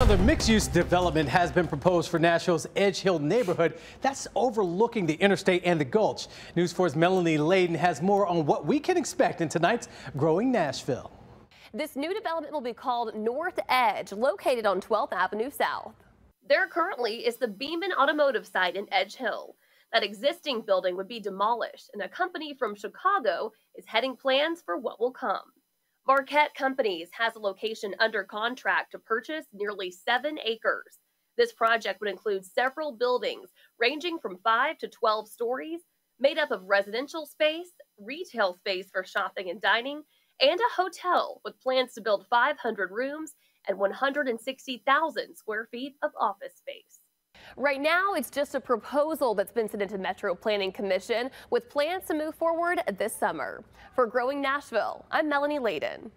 Another mixed-use development has been proposed for Nashville's Edgehill neighborhood that's overlooking the interstate and the Gulch. News 4's Melanie Layden has more on what we can expect in tonight's Growing Nashville. This new development will be called North Edge, located on 12th Avenue South. There currently is the Beaman Automotive site in Edgehill. That existing building would be demolished, and a company from Chicago is heading plans for what will come. Marquette Companies has a location under contract to purchase nearly seven acres. This project would include several buildings ranging from 5 to 12 stories, made up of residential space, retail space for shopping and dining, and a hotel with plans to build 500 rooms and 160,000 square feet of office space. Right now, it's just a proposal that's been sent to Metro Planning Commission with plans to move forward this summer. For Growing Nashville, I'm Melanie Layden.